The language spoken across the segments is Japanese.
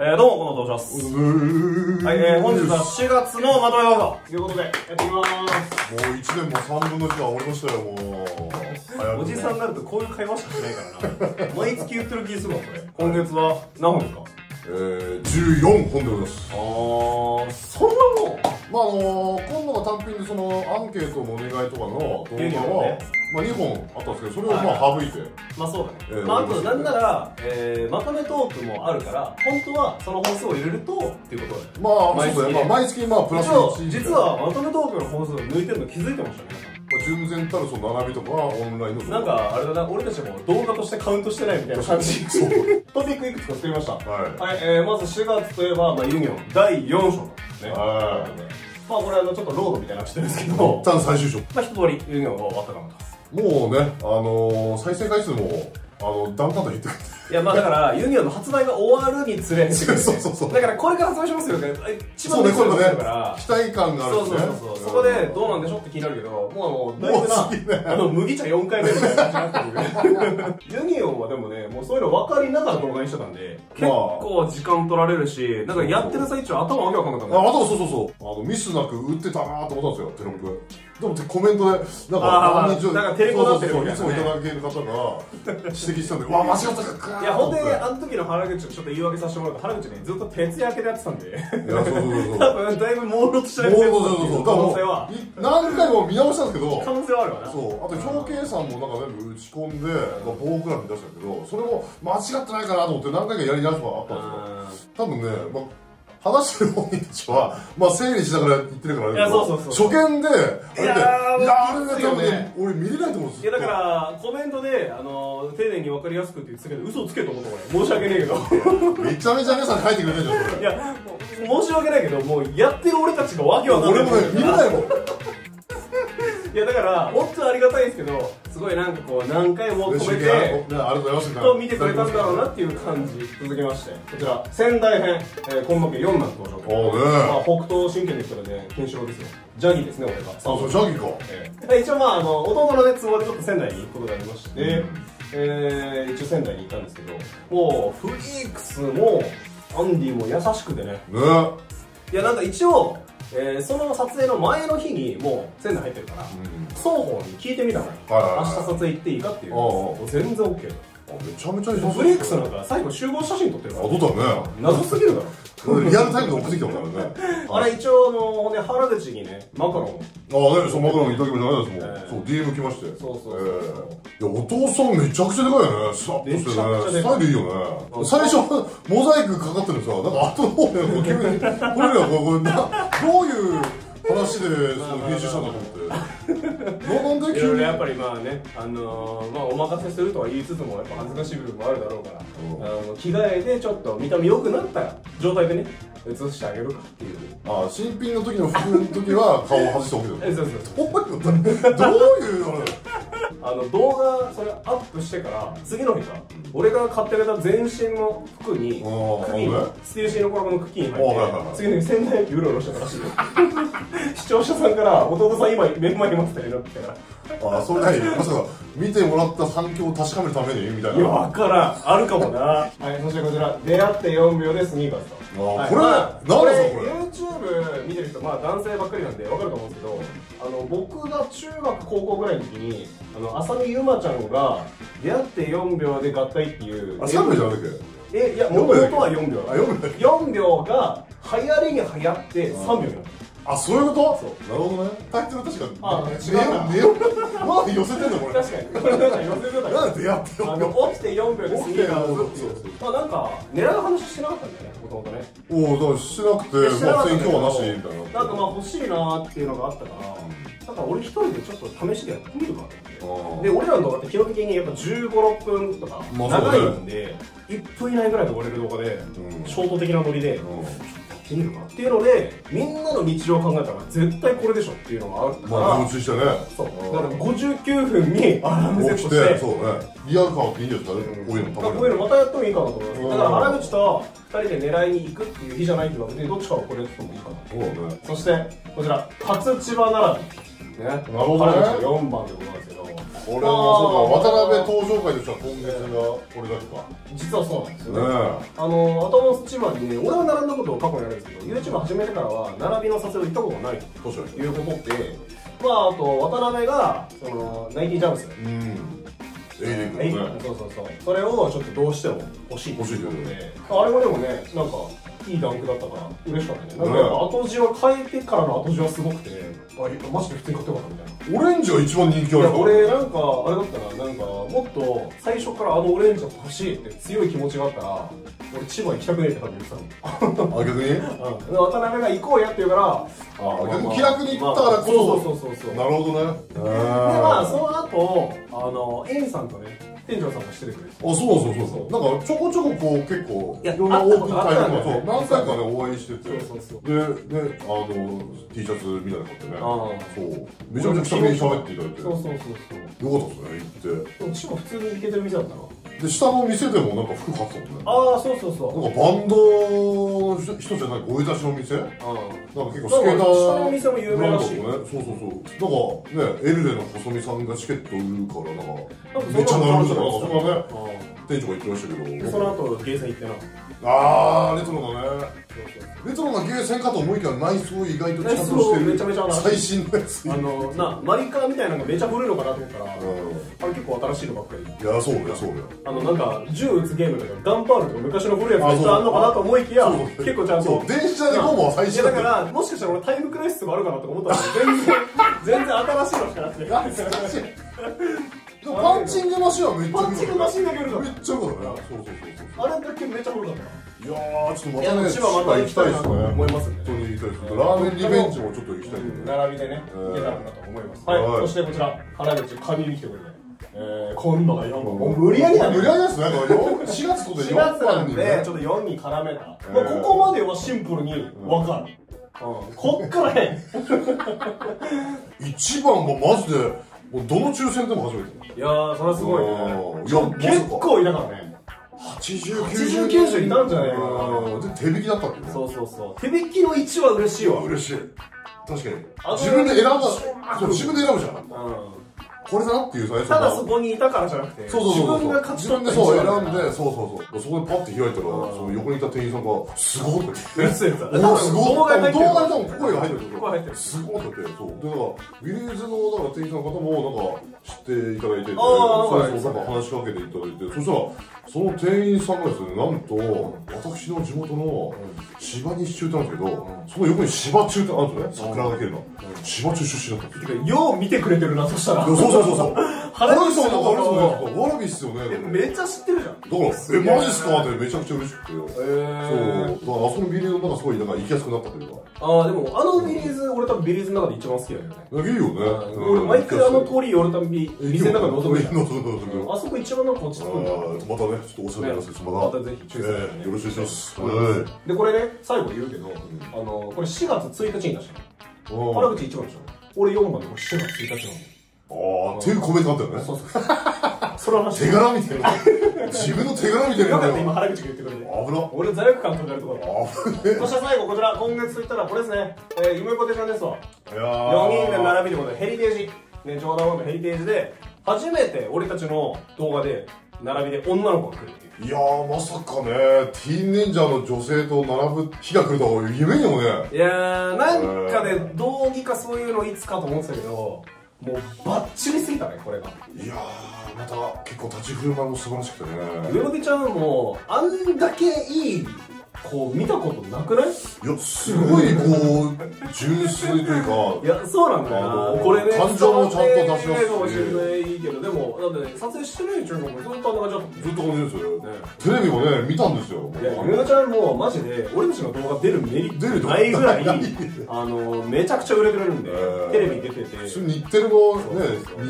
えー、どうも、この登場します。はい、えー、本日は4月のまとめ放送ということで、やっていきまもう1年も3分の1は終わりましたよ、もう。おじさんになるとこういう会話しかしないからな。毎月言ってる気するわ、これ。今月は何本ですか？えー、14本でございます。あー、そんなもんまああのー、今度の単品でそのアンケートのお願いとかの動画は、ね。まあ2本あったんですけど、それをまあ省いて、まあそうだね。えーまああと、なんなら、えー、まとめトークもあるから、本当はその本数を入れると、っていうことだね。まあ毎月ね、まあ毎月まあプラス一応1、実はまとめトークの本数を抜いてるの気づいてましたね、まあ、純然たるその並びとかオンラインのなんか、あれだな、俺たちも動画としてカウントしてないみたいな感じ。トピックいくつか作りました。はい。はい、えー、まず4月といえば、まあ、ユニオン。第4章ですね。はまあ、これあの、ちょっとロードみたいなのしてるんですけど、一旦最終章まあ、一通りユニオンが終わったかなと。もうねあのー、再生回数もあのだんだんと減ってくるいや、まあだから、ユニオンの発売が終わるにつれて。そうそうそうだから、これから発売しますよね。一番そうね。これもねだから。期待感があるしね。そうそうそうそう。そこで、どうなんでしょうって気になるけど、もうもう次ね。な、あの、麦茶4回目みたいな感じになってる。ユニオンはでもね、もうそういうの分かりながら動画にしてたんで、結構時間取られるし、なんかやってる最中頭わけわかんなかったああとそうそうそう。あのミスなく打ってたなと思ったんですよテロップ。でもコメントでなんかあんにちは。なんかテレコになってるみたいなね。そうそうそういつもいただける方が指 摘したんでうわ間違ったかいや、ほんで、いやあの時の原口をちょっと言い訳させてもらうと、原口ね、ずっと徹夜明けでやってたんで、そうそうそうそう。多分、だいぶ朦朧としてる可能性は、い何回も見直したんですけど可能性はあるわな。そう。あと表計算もなんか全部打ち込んで、まあ、棒グラフに出したけどそれも間違ってないかなと思って何回かやり直すのがあったんですよ多分ね、まあ話してる本人たちは、まあ、整理しながら言ってるから初見で、あれで、いいやあれね、きついよね多分ね、俺見れないと思うんですいやだから、コメントで、あの、丁寧に分かりやすくって言ってたけど、嘘をつけと思った俺。申し訳ねえけど。めちゃめちゃ皆さん書いてくれてるじゃん、それ。いや、申し訳ないけど、もうやってる俺たちがわけわかんない。俺もね、見れないもん。いやだから、本当にありがたいですけど、すごいなんかこう、何回も止めて、ねありがとうございます。と見てくれたんだろうなっていう感じ。続きましてこちら仙台編、えー、今野家4男登場おうねまあ、北東神拳でしたらねケンシロウですよ。ジャギーですね俺が。あ、そう、ジャギか。えー一応まああの弟のね都合でちょっと仙台に行くことがありまして、えー、一応仙台に行ったんですけどもうフリークスもアンディも優しくてね。ね。いやなんか一応、えー、その撮影の前の日にもう仙台入ってるから、双方に聞いてみたのよ、はいはいはい。明日撮影行っていいかっていう全然 OK あ、めちゃめちゃいいフリークスなんか最後集合写真撮ってるからあ、どうだね。謎すぎるだろ俺リアルタイムで送ってきたもんからね。あれ一応あのほんで原口にねマカロンああね、そう、マカロンいただきましたええそう、DM 来まして。そうそうそうええいや、お父さんめちゃくちゃでかいよね。スラッとしてね。スタイルいいよね。最初、モザイクかかってるのさ、なんか後の方で、もう急に、これらこれな、どういう話で、編集したんだと思って。ななんでいろ急に。いろやっぱりまあね、あのーまあ、お任せするとは言いつつもやっぱ恥ずかしい部分もあるだろうから、うんあの着替えてちょっと見た目良くなった状態でね映してあげるかっていうああ、新品の時の服の時は顔を外しておくけど。え そうそうそう どういうの？あの動画それアップしてから次の日さ俺が買ってあげた全身の服に茎スティーシーのコラボの茎に入ってはい次の日仙台駅うろうろしてたらしいよ 視聴者さんから「弟さん今目の前にいます」って連絡来たからああ、それ何まさか、見てもらった反響を確かめるために？みたいな。いや、わからん。あるかもな。はい、そしてこちら、出会って4秒でスニーカーズと。これまあこれ YouTube 見てる人、まあ男性ばっかりなんでわかると思うんですけど、あの、僕が中学、高校ぐらいの時に、あの、浅見ゆまちゃんが、出会って4秒で合体っていう。あ、3秒じゃなくて？え、いや、もともとは4秒あ、4秒だけ？4秒が流行りに流行って3秒になった。あ、そういうこと？そうなるほどね。タイトル確かに。あね違うなねよまだ寄せてんだこれ。確かに。これなんか寄せてたなんで出会ってよ。あの、起きて4秒でスニーカーズっていうそうそう。まあなんか、狙う話してなかったんだよね、もともとね。おお、だからしてなくて、まあ、全今日はなしみたいな。なんかまあ欲しいなーっていうのがあったから、だから俺一人でちょっと試しでやってみるかで、俺らの動画って基本的にやっぱ15、6分とか長いんで、1分以内ぐらいで終われる動画で、うんショート的なノリで、かっていうので、みんなの日常を考えたら絶対これでしょっていうのがあるん。から、まあ、気持ちしてね。そう。だから59分にアラームセットして、て、そうね。リアル感あっていいんですかね。こういうの。こういうのまたやってもいいかなと思います。だから原口と2人で狙いに行くっていう日じゃないけどどっちかをこれやってもいいかなそうだねそしてこちら初千葉並びね。なるほどね4番でございますけど。これもそうか渡辺登場会としては今月がこれだけか。実はそうなんですよね。ねあのアトモス千葉にね俺は並んだことを過去にあるんですけど YouTube 始めてからは並びの撮影を行ったことがないと。いうことでまああと渡辺がそのナイティジャムス。にうん。エイリンそうそうそう。それをちょっとどうしても欲しい欲しいけどということねで。あれもでもねなんかいいダンクだったから嬉しかったね。なんかやっぱ後地は変えてからの後地はすごくてあマジで普通に買ってよかったみたいな。オレンジが一番人気あるから俺なんかあれだったななんかもっと最初からあのオレンジが欲しいって強い気持ちがあったら俺千葉行きたくねえって感じで言ってたの。あ逆に？うん、で渡辺が行こうやって言うからあ逆に気楽に行ったからこそ。そうそうそうそうなるほどね。ででまあその後あのエンさんとね店長さんもしててくれてあ、そうそうそうそう。なんかちょこちょここう結構いやいろんなオープン会とかそう何回かねお会いしてて。そうそうそうでねあの T シャツみたいなの買ってね。そう。めちゃめちゃくに喋っていただいて。よかそうそうそうそうったですね行っでも千葉普通に行けてる店だったなて。で下の店でもなんか服買ってたもんね。ああそうそうそうなんかバンドの人じゃない声出しの店？なんかあ結構スケーター下の店も有名らしいね。そうそうそう。なんかねエルレの細見さんがチケット売るからなんかあめっちゃ並ぶじゃない。そそれがねあ店長が言ってましたけど。でその後ゲーセン行ってなあーレトロだね。そうそうレトロなゲーセンかと思いきや内装意外とちゃんとしてる。めちゃめちゃな最新のやつ。あのなマリカーみたいなのがめちゃ古いのかなと思ったらうあれ結構新しいのばっかりんいやそうだよそうだよあのなんか銃撃つゲームとかガンパールとか昔の古いやつがいっぱいあんのかなと思いきや結構ちゃんと電車でゴムは最い新だやだからもしかしたら俺タイムクライシスがあるかなとか思ったんですけど全然全然新しいのしかなくてパンチングマシンはめっちゃパンチングマシンだけどめっちゃ良かったねそうそうそうそうあれだけめっちゃ古かった。いやーちょっとまたね千葉また行きたいですね。思いますね。本当に行きたいです。ラーメンリベンジもちょっと行きたい並びでねうん行けたらなと思います。はい、はい。そしてこちら原口借りに来てくれて。えー、今度が4番もう無理やりなんだ無理やりですねだから4 4月とで4 4月なんで番にねちょっと4に絡めた、えーまあ、ここまではシンプルに分かる、うん。こっからへん1番もマジでもうどの抽選でも初めていやーそれはすごいね。うんいや結構いたからね。80、80 90いたんじゃないかな。うんで手引きだったってそうそうそう。手引きの1は嬉しいわ。嬉しい。確かに。自分で選んだ。自分で選ぶじゃん。うんこれだなっていうさただそこにいたからじゃなくてそうそうそう自分が勝ち取ったそう選んでそうそうそう。そこでパッて開いたらうんその横にいた店員さんがすごいって。うるせえやつだ言ってすごっ。動画に多分声が入ってる。ここ入ってる。すごいって言ってそう。でだからウビリーズのだから店員さんの方もなんか知っていただいててそうはい。そうなんか話しかけていただいてそしたらその店員さんがですねなんと私の地元の芝西中ってあるんですけどその横に芝中ってあるんですよね桜がけるの芝中出身だったんですよよう見てくれてるなそしたら。そうそうそうそう。原口さんののことをことわらびっすよねえめっちゃ知ってるじゃん。だから、え、マジっすか？ってめちゃくちゃ嬉しくて。そう。えだから、あそこのビリーズの中すごい、なんか行きやすくなったというか。ああでもあのビリーズ俺多分ビリーズの中で一番好きだよね。いいよね。俺毎回あの通り寄るたび店の中覗くじゃん。覗。あそこ一番なんか落ち着くん。だあーまたね、ちょっとお世話になります。し、ままた。たぜひ注意えしてえよろしくお願いします。でこれね最後言うけどあのこれ4月1日に出したの原口1番でしょ？俺4番でこれ4月1日なのああ、っていうコメントあったよね。そうそうそう。その話手柄みたいな。自分の手柄みたいな。よかった今原口が言ってくれて危な。俺罪悪感取れるところだ危ねそして最後こちら今月といったらこれですね。えー夢ポテちゃんですわ。いや4人で並びということでヘリテージねジョーダンワンのヘリテージで初めて俺たちの動画で並びで女の子が来るっていういやー、まさかね、ティーンレンジャーの女性と並ぶ日が来るとは夢にもね。いやーなんかね道義かそういうのいつかと思ってたけどもうバッチリすぎたねこれがいやー、また結構立ち振る舞いも素晴らしくてね。上本ちゃんもあんだけいいこう見たことなくない？いや、すごいこう、純粋というか、いやそうなんだよな。これね感情もちゃんと出しますし。伝わってないかもしれないけどでもだってね撮影してない中国もずっとあんな感じずっと感じですよ。ね。テレビもね、見たんですよ。いや、ゆうちゃんもマジで、俺たちの動画出るメリッ出るとトないぐらい。あの、めちゃくちゃ売れてるんでえー、テレビに出てて、普通日テレのね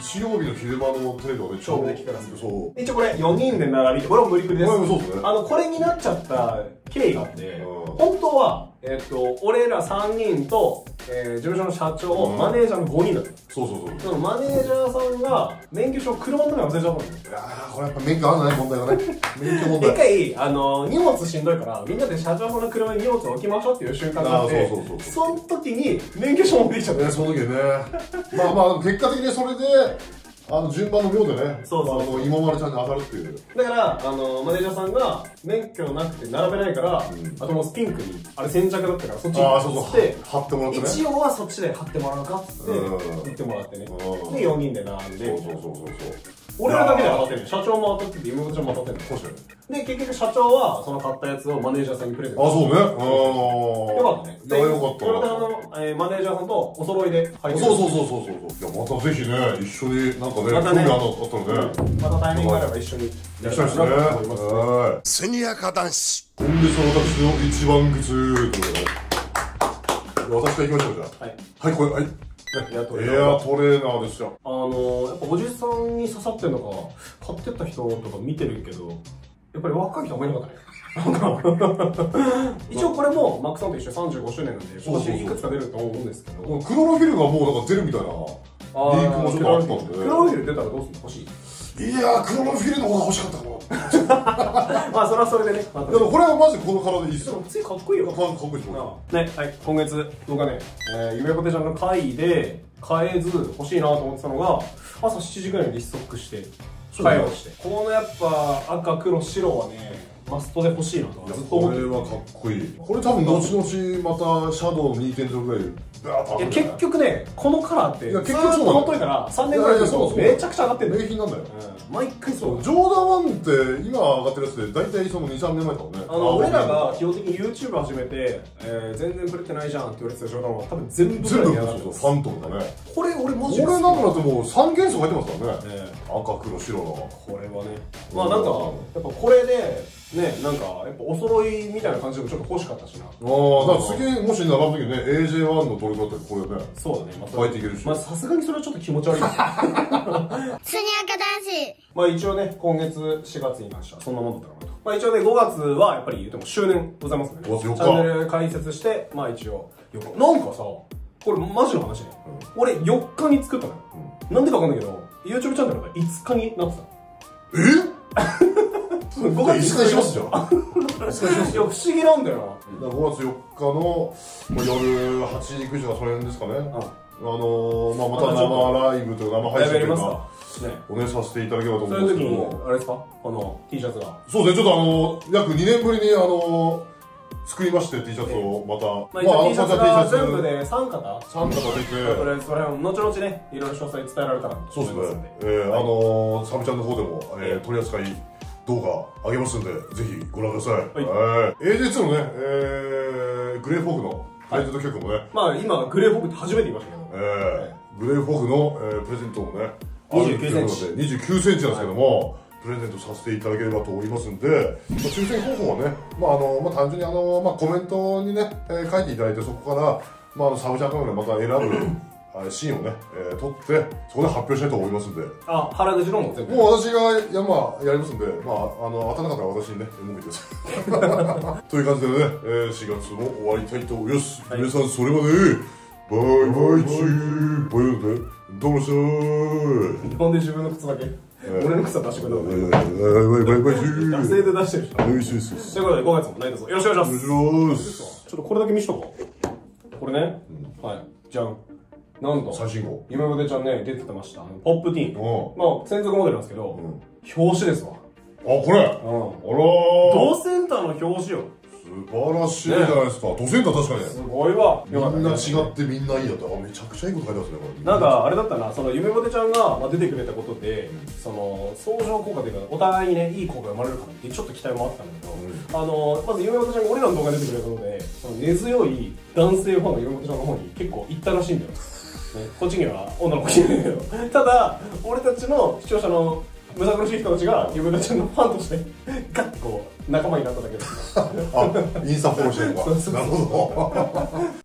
日曜日の昼間のテレビとかね、勝負できたらそう。一応これ4人で並び、これも無理くりですね。あの、これになっちゃった経緯があってう、ん本当はえっと、俺ら3人と、えー、事務所の社長、うんマネージャーの5人だったそうそうそう。そのマネージャーさんが免許証車の中に忘れちゃったのよいやーこれやっぱ免許あるんだね、問題がね。免許問一題。回、あの、荷物しんどいから、みんなで社長さんの車に荷物を置きましょうっていう瞬間があって、そうそうそうその時に免許証持ってきちゃったね、その時ね。まあまあ、結果的にそれで、あの、順番の妙でね、そうそうあの、今丸ちゃんに当たるっていう。だから、あの、マネージャーさんが、免許なくて並べないから、んあともうピンクに、あれ先着だったから、そっちにって、、貼ってもらってね。一応はそっちで貼ってもらうかっつって、うん言ってもらってね。で、うん4人で並んそうで、そうそうそうそう。俺らだけで当たってるよ社長も当たってて、妹ちゃんも当たってる確かに。で、結局社長は、その買ったやつをマネージャーさんにプレゼンあ、ト。そうね。うん。よかったね。いや、よかったそれであの、えーマネージャーさんとお揃いで入ってそうそうそうそうそう。いや、またぜひね、一緒になんかね、またね興味あったらね、またタイミングがあれば一緒にやりたいですね。すはい。スニアカ男子今月の私の一番靴ということで、私から行きましょう、じゃあ。はい。はい、これ、はい。エアトレエアトレーナーですよ。あのー、やっぱおじさんに刺さってんのか、買ってった人とか見てるけど、やっぱり若い人あんまりいなかったね。一応これもマックさんと一緒35周年なんで、今年いくつか出ると思うんですけど。クロロフィルがもうなんか出るみたいな。リークもちょっとあったんでクロロフィル出たらどうするの？欲しいいやー、クロロフィルの方が欲しかったかな。まあそれはそれでね、またでもこれはマジでこの体でいいっすよ。でもついかっこいいよ。かかっこいいね、はい、今月、僕がね、えー、ゆめぽてちゃんの会で、買えず欲しいなと思ってたのが、朝7時ぐらいにリストックして、そうね会をして。このやっぱ赤、黒、白はね、マストで欲しいなとずっと思ってるこれはかっこいい。これ多分後々またシャドウ2.0ぐらいいや結局ね、このカラーって、いやず結局そうなのーっといたら、3年ぐらいするといやいやそうそうめちゃくちゃ上がってんだよ。名品なんだよ。うん毎回そう。ジョーダン1って今上がってるやつで大体その2、3年前だもんね。あの俺らが基本的に YouTube 始めて、えー、全然プレてないじゃんって言われてた冗談は多分全部ぐらいに上がってますそうそうファントムだね。これ俺マこジれなんかだってもう3元素入ってますからね。えー赤、黒、白の。これはねまあなんかやっぱこれでねなんかやっぱお揃いみたいな感じでもちょっと欲しかったしなああ、だから次もし並ぶ時にね、AJ1 のトレードだったらこれね。そうだね。まあ入っていけるし。まあさすがにそれはちょっと気持ち悪い。ですスニアカ男子。まあ一応ね今月4月に関してはそんなもんだったかなと。まあ一応ね5月はやっぱり言っても周年ございますので、5月4日チャンネル開設してまあ一応よくなんかさこれマジの話ね、俺4日に作ったのよ、なんでかわかんないけど YouTube チャンネルが5日になってたえ？5じゃあ一回しますじゃん。一回しますいや不思議なんだよ。だから5月4日のまあ夜8時、9時がそれですかね。なあのー、まあまたまたちょっと生ライブというか生配信というか、おねさせていただければとそう思うんですけど、あれですか？この T シャツが。そうですね、ちょっとあの、約2年ぶりにあの、作りまして T シャツをまた、まあ、一応 T シャツが全部でで3型3型出て、とりあえずそれは後々ねいろいろ詳細伝えられたらとそうです。ね。えー、あのー、サブチャンの方でも、えー、取り扱い動画上げますんで、ぜひご覧ください。はい。はい。AJ2 のね、えー、グレーフォークのプレゼント企画もね、まあ今グレーフォークって初めて言いましたけど。えー、グレーフォークの、えー、プレゼントもね、あるっていうこと29で、29センチなんですけども、プレゼントさせていただければと思いますんで、まあ、抽選方法はね、まああのまあ、単純にあの、まあ、コメントにね、えー書いていただいて、そこから、まあ、サブチャンカメまた選ぶあシーンをね、えー撮って、そこで発表したいと思いますんで、あ原口のも全部。もう私がや,、まあ、やりますんで、まあ、あの当たらなかったら私にね、文句言って。ください。という感じでね、えー、4月も終わりたいと思います。はい。皆さん、それまで、バイバイチーバイバイどうもしたーなんで自分の靴だけ。俺の靴は出してくれたバイのバイチー惰性で出してるしなよしよしよしということで5月も何卒よろしくお願いし。ますお願いします。ちょっとこれだけ見しとこう。これね。はい。じゃんなんと最新号。夢もでちゃんね出てましたポップティーンうまあ専属モデルなんですけど表紙ですわん。あ、これ？あらうんー同センターの表紙よ素晴らしいじゃないですか。ドセンター確かに。すごいわみんな違ねってみんないいやった。あ、めちゃくちゃいいこと書いてますね、これ。なんかあれだったな、その夢ぼてちゃんがまあ出てくれたことで、その相乗効果というか、お互いにね、いい効果が生まれるかなっていうちょっと期待もあったんだけど、あのまず夢ぼてちゃんが俺らの動画に出てくれたので、その根強い男性ファンが夢ぼてちゃんの方に結構行ったらしいんだよ。ね、こっちには女の子いるけど、ただ、俺たちの視聴者のむさ苦しい人たちが夢ぼてちゃんのファンとして、ガッてこう、仲間になっただけです。あ、インスタフォローしてるのか。なるほど。